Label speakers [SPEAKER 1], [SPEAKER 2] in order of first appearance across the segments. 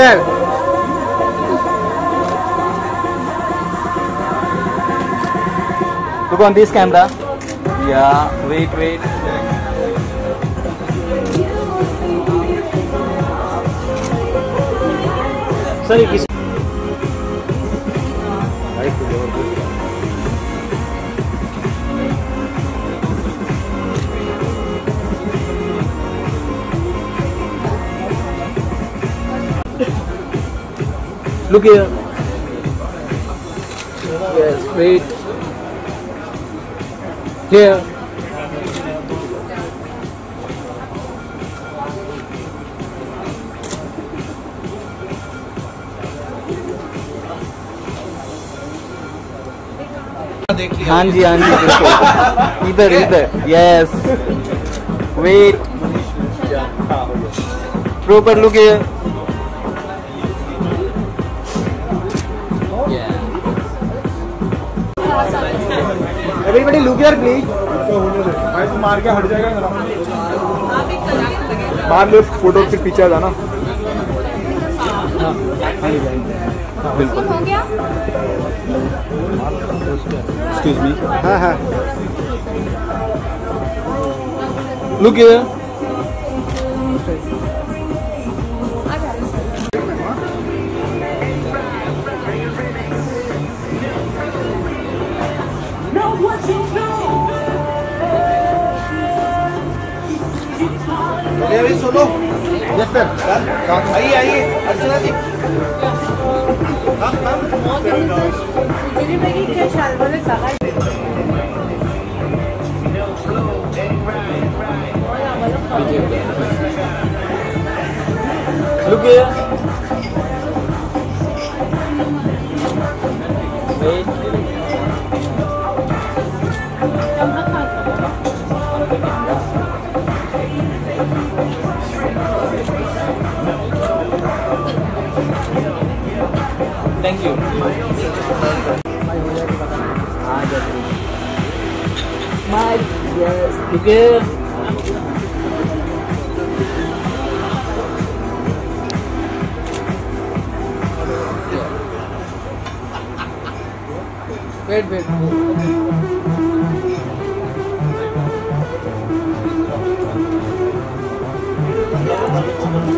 [SPEAKER 1] sir. Look on this camera. Yeah, wait, wait. Sir, Look here. Yes, wait. Here. हाँ जी हाँ जी बिल्कुल इधर इधर yes wait proper look here किधर please
[SPEAKER 2] भाई तू मार के हट जाएगा मार लो फ़ोटो फिर पीछे जाना
[SPEAKER 3] बिल्कुल हाँ।
[SPEAKER 2] हाँ
[SPEAKER 1] लुक
[SPEAKER 2] अभी सुनो यस सर आइए आइए Archana ji
[SPEAKER 1] Look here. Wait. Thank you. Smile. Yes. Look here. Wait, wait.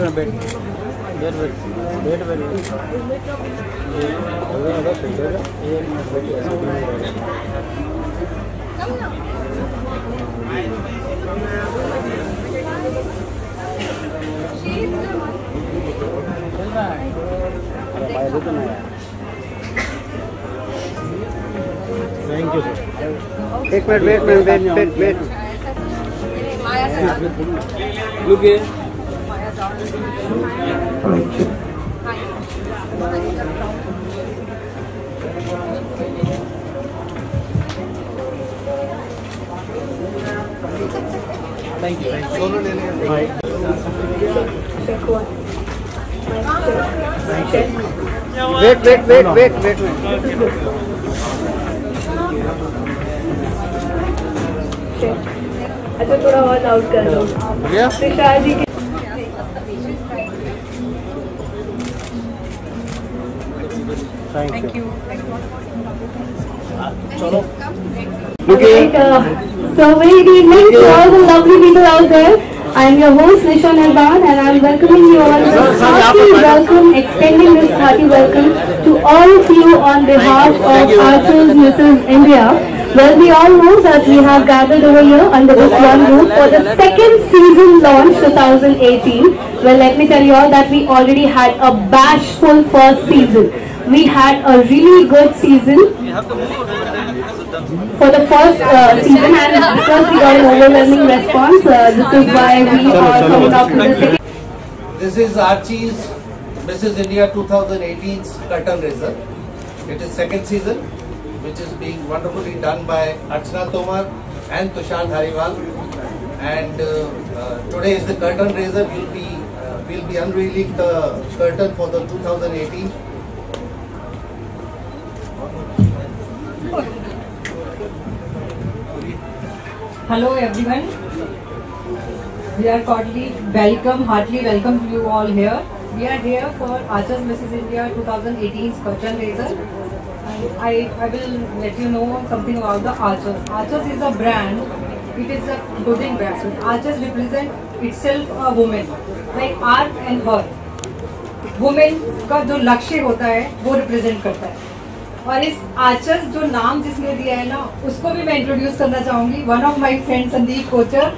[SPEAKER 1] देखना मिनट बैठ। बैठ बैठ बैठ बैठ ये होगा फ़िल्टर बैठ मिनट बैठ ऐसे बैठ बैठ अरे भाई रुक ना यार
[SPEAKER 2] थैंक यू सर एक मिनट बैठ मैम बैठ
[SPEAKER 3] बैठ बैठ
[SPEAKER 1] लुक ये collection. Thank
[SPEAKER 2] you. Thank you. Wait, wait, wait, wait, wait.
[SPEAKER 4] अच्छा थोड़ा और लाउड कर दो
[SPEAKER 2] हो
[SPEAKER 4] गया जी Great. Uh, so very good evening to all the lovely people out there. I am your host Nishan Alban and I am welcoming you all this hearty welcome, extending this hearty welcome to all of you on behalf of Archers Mrs. India. Well, we all know that we have gathered over here under this one roof for the second season launch 2018. Well, let me tell you all that we already had a bashful first season. We had a really good season for the first uh, season and because we got an overwhelming response, uh, this is why we are coming up with the second
[SPEAKER 5] This is Archie's Mrs. India 2018's curtain raiser. It is second season, which is being wonderfully done by Archana Tomar and Tushar Dhariwal. And uh, uh, today is the curtain raiser. We'll be uh, we'll be unveiling the curtain for the 2018.
[SPEAKER 6] Hello everyone we are cordially welcome hardly welcome to you all here we are here for Achar Mrs India 2018 thousand razor I I will let you know something about the Achar Achar's is a brand it is a gooding brand Achar's represent it a women like art and hearth women का जो लक्ष्य होता है, वो represent करता है। और इस आचर्स जो नाम जिसने दिया है ना उसको भी मैं इंट्रोड्यूस करना चाहूँगी one of my friend Sandeep Kochar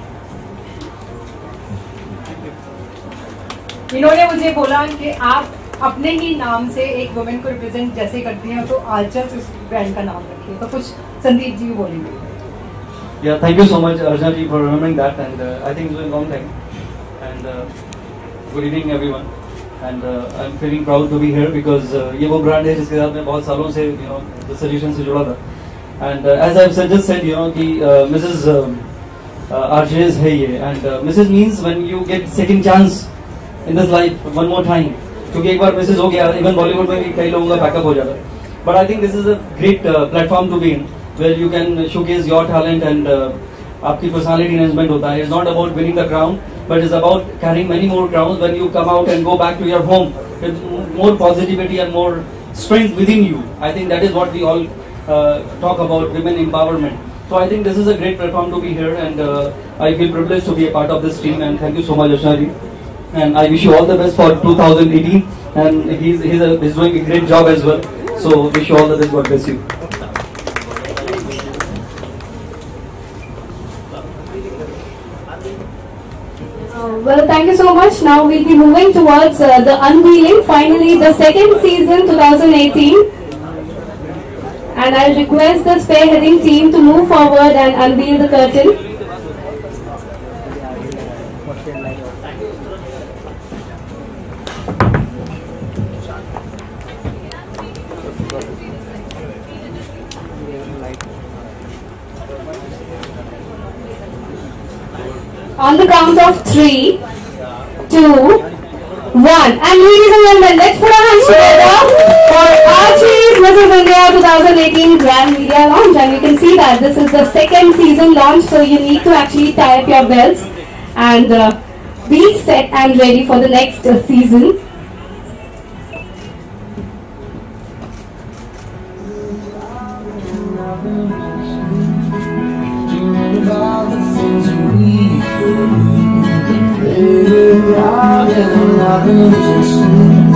[SPEAKER 6] इन्होंने मुझे बोला कि आप अपने ही नाम से एक वुमेन को रिप्रेजेंट जैसे करती हैं तो आचर्स इस ब्रांड का नाम रखिए तो कुछ संदीप जी बोलेंगे
[SPEAKER 7] Yeah, thank you so much, Arjuna ji, for remembering that. And uh, I think it's been a long time. And uh, good evening, everyone. And I am feeling proud to be here because ये वो brand है जिसके साथ मैं बहुत सालों से you know solution से जुड़ा था। And as I just said you know कि मिसेज आर्जेज है ये। And Mrs means when you get second chance in this life one more time क्योंकि एक बार मिसेज हो गया इवन बॉलीवुड में भी कई लोगों का बैकअप हो जाता। है but I think this is a great platform to be in where you can showcase your talent and आपकी पर्सनैलिटी इन्हेंसमेंट होता है। Is not about winning the ground but it's about carrying many more crowns when you come out and go back to your home with more positivity and more strength within you. I think that is what we all uh, talk about women empowerment. So I think this is a great platform to be here, and uh, I feel privileged to be a part of this team. And thank you so much, Ashna ji. And I wish you all the best for 2018. And he's he's, a, he's doing a great job as well. So wish you all the best. God bless you.
[SPEAKER 4] Well, thank you so much. Now we'll be moving towards uh, the unveiling, finally the second season 2018. And I'll request the spearheading team to move forward and unveil the curtain. On the count of three, two, one. And ladies and gentlemen, let's put our hands together for Archie's Mrs. India 2018 Grand Media Launch. And you can see that this is the second season launch, so you need to actually tie up your belts and uh, be set and ready for the next uh, season.
[SPEAKER 8] Darling, I've been losing Dreaming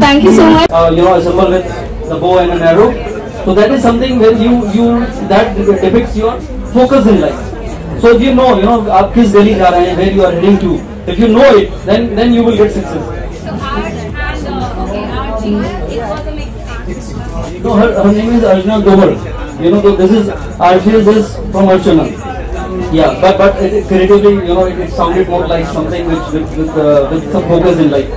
[SPEAKER 4] Thank you so much.
[SPEAKER 7] Uh, you know, assemble with the bow and an arrow. So that is something where you you that depicts your focus in life. So if you know, you know, आप किस गली जा where you are heading to. If you know it, then then you will get success.
[SPEAKER 3] So okay.
[SPEAKER 7] No, her her name is Archana Tomar. You know, so this is Arshil is from Archana. Yeah, but but it, creatively, you know, it, it sounded more like something which with with, uh, with some focus in life.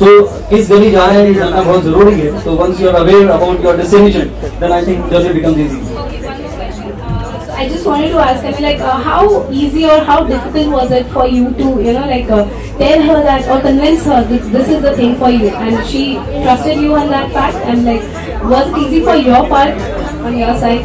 [SPEAKER 7] So किस गली जा रहे हैं ये जानना बहुत जरूरी है. So once you are aware about your destination, then I think journey becomes easy.
[SPEAKER 3] Okay, one more question. Uh, so
[SPEAKER 4] I just wanted to ask, I mean, like, uh, how easy or how difficult was it for you to, you know, like, uh, tell her that or convince her that this is the thing for you, and she trusted you on that fact, and like, was it easy for your part on your side?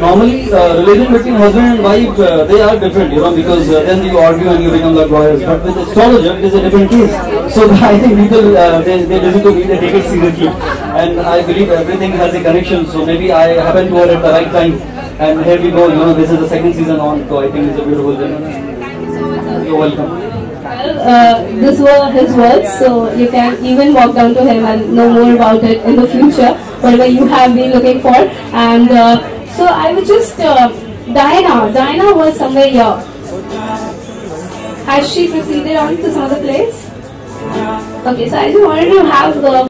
[SPEAKER 7] Normally, uh, relation between husband and wife, uh, they are different, you know, because uh, then you argue and you become like lawyers. But with astrologer, it is a different case. So I think people, uh, they, they listen to me, they take it seriously. And I believe everything has a connection. So maybe I happened to her at the right time. And here we go, you know, this is the second season on. So I think it's a beautiful journey. You're welcome.
[SPEAKER 4] Well, uh, these were his words, so you can even walk down to him and know more about it in the future, whatever you have been looking for. And uh, so I would just, uh, Diana, Diana was somewhere here. Has she proceeded on to some other place? Okay, so I just wanted to have the